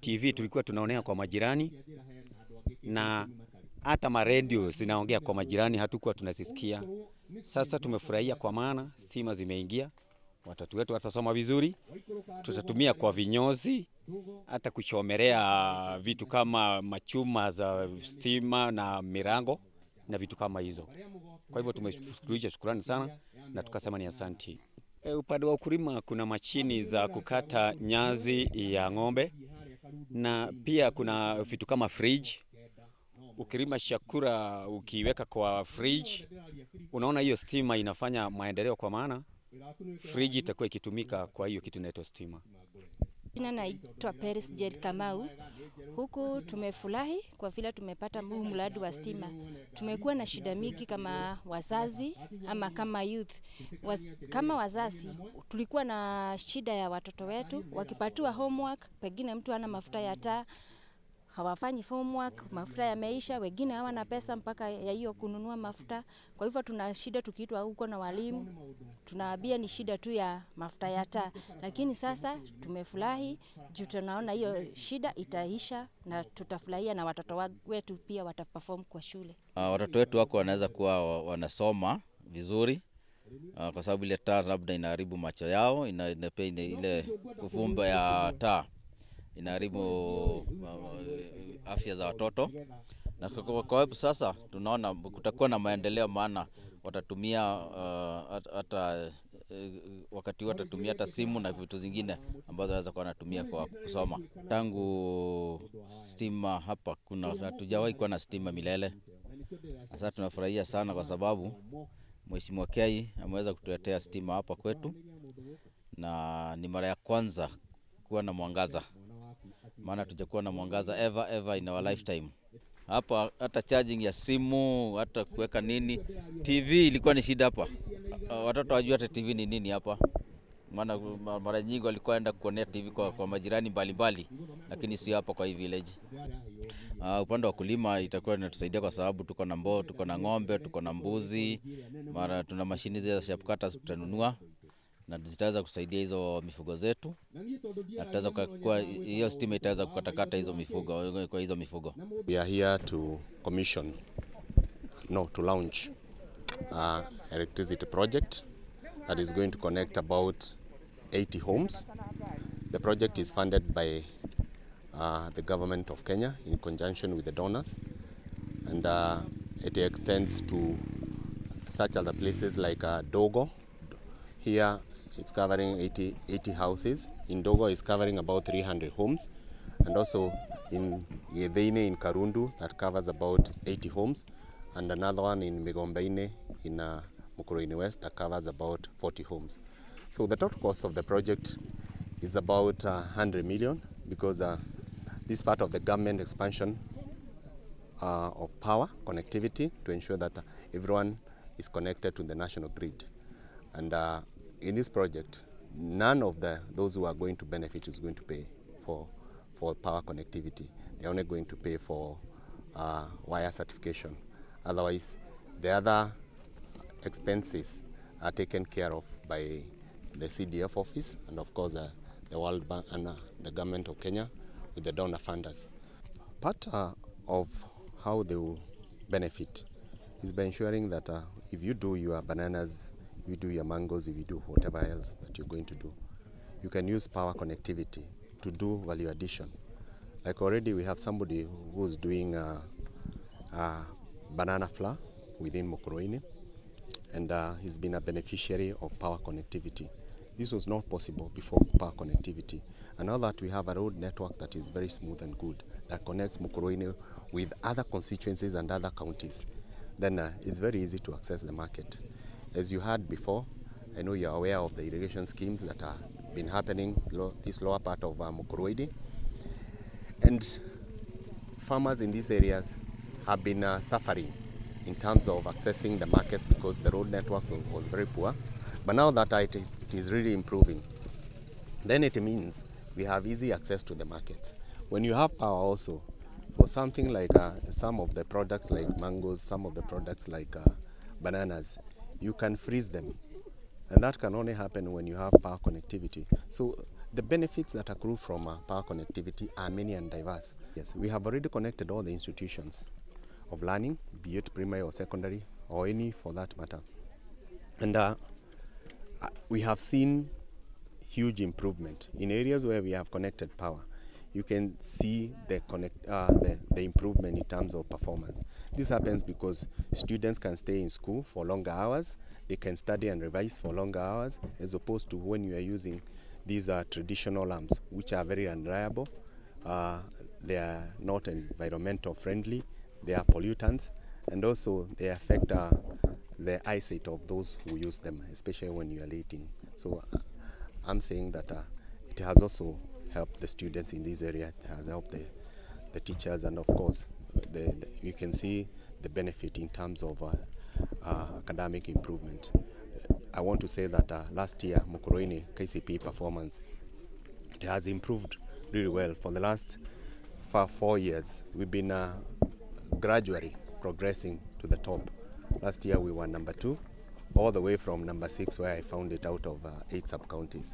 TV tulikuwa tunaonea kwa majirani na hata maredio zinaongea kwa majirani, hatukuwa tunazisikia. Sasa tumefurahia kwa maana stima zimeingia, watoto wetu watasoma vizuri, tutatumia kwa vinyozi, hata kuchomelea vitu kama machuma za stima na mirango na vitu kama hizo. Kwa hivyo tumeshukuruisha shukurani sana na tukasema ni asanti. E, upande wa ukulima kuna mashini za kukata nyazi ya ng'ombe na pia kuna vitu kama fridge. Ukilima chakula ukiweka kwa fridge, unaona hiyo stima inafanya maendeleo, kwa maana fridge itakuwa ikitumika kwa hiyo kitu inaitwa stima. Jina naitwa Peris Jel Kamau. Huku tumefurahi kwa vile tumepata huu mradi wa stima. Tumekuwa na shida mingi kama wazazi ama kama youth. Was, kama wazazi tulikuwa na shida ya watoto wetu wakipatiwa homework, pengine mtu ana mafuta ya taa hawafanyi homework, mafuta yameisha, wengine hawana pesa mpaka ya hiyo kununua mafuta. Kwa hivyo tuna shida tukiitwa huko na walimu, tunawaambia ni shida tu ya mafuta ya taa, lakini sasa tumefurahi juu tunaona hiyo shida itaisha na tutafurahia na watoto wetu pia wataperform kwa shule. Uh, watoto wetu wako wanaweza kuwa wanasoma vizuri uh, kwa sababu ile taa labda inaharibu macho yao, ina, ina, ina, ile kuvumba ya taa inaharibu uh, afya za watoto na kwa- kwa sasa tunaona kutakuwa na maendeleo, maana watatumia uh, hat- hata uh, wakati huu watatumia hata simu na vitu zingine ambazo wanaweza kuwa wanatumia kwa kusoma. Tangu stima hapa kuna hatujawahi kuwa na stima milele. Sasa tunafurahia sana kwa sababu Mheshimiwa Kei ameweza kutuletea stima hapa kwetu, na ni mara ya kwanza kuwa na mwangaza, maana tujakuwa na mwangaza ever ever in our lifetime. Hapa hata charging ya simu, hata kuweka nini, TV ilikuwa ni shida hapa. Watoto wajua hata TV ni nini hapa, maana ma- mara nyingi walikuwa enda kuonea TV kwa, kwa majirani mbalimbali, lakini sio hapa kwa hii village. Uh, upande wa kulima itakuwa inatusaidia kwa sababu tuko na mboo, tuko na ng'ombe, tuko na mbuzi, mara tuna mashini za sharp cutters tutanunua na zitaweza kusaidia hizo mifugo zetu, na tutaweza kuwa hiyo stima itaweza kukatakata hizo mifugo kwa hizo mifugo. We are here to commission, no, to launch uh, electricity project that is going to connect about 80 homes. The project is funded by uh, the government of Kenya in conjunction with the donors, and uh, it extends to such other places like uh, Dogo. Here it's covering 80, 80 houses. In Dogo it's covering about 300 homes. And also in Yedeine in Karundu that covers about 80 homes. And another one in Migombeine in uh, Mukurweini West that covers about 40 homes. So the total cost of the project is about uh, 100 million because uh, this part of the government expansion uh, of power connectivity to ensure that uh, everyone is connected to the national grid. And uh, in this project, none of the those who are going to benefit is going to pay for for power connectivity. They're only going to pay for uh, wire certification. Otherwise, the other expenses are taken care of by the CDF office and of course uh, the World Bank and uh, the government of Kenya with the donor funders. Part uh, of how they will benefit is by ensuring that uh, if you do your bananas, if you do your mangoes, if you do whatever else that you're going to do, you can use power connectivity to do value addition. Like already we have somebody who's doing uh, uh, banana flour within Mukurweini and uh, he's been a beneficiary of power connectivity. This was not possible before power connectivity. And now that we have a road network that is very smooth and good, that connects Mukurweini with other constituencies and other counties, then uh, it's very easy to access the market. As you heard before, I know you're aware of the irrigation schemes that have been happening lo- this lower part of uh, Mukurweini. And farmers in these areas have been uh, suffering in terms of accessing the markets because the road network was, was very poor. But now that it, it is really improving, then it means we have easy access to the market. When you have power also, for something like uh, some of the products like mangoes, some of the products like uh, bananas, you can freeze them. And that can only happen when you have power connectivity. So The benefits that accrue from uh, power connectivity are many and diverse. Yes, we have already connected all the institutions of learning, be it primary or secondary, or any for that matter. And uh, uh, we have seen huge improvement in areas where we have connected power. You can see the, connect, uh, the, the improvement in terms of performance. This happens because students can stay in school for longer hours, they can study and revise for longer hours, as opposed to when you are using these are traditional lamps, which are very unreliable. Uh, they are not environmental friendly, they are pollutants, and also they affect uh, the eyesight of those who use them, especially when you are eating. So uh, I'm saying that uh, it has also helped the students in this area, it has helped the, the teachers, and of course, the, the, you can see the benefit in terms of uh, uh, academic improvement. I want to say that uh, last year, Mukurweini KCP performance, it has improved really well. For the last four, four years, we've been uh, gradually progressing to the top. Last year we were number two, all the way from number six where I found it out of uh, eight sub-counties.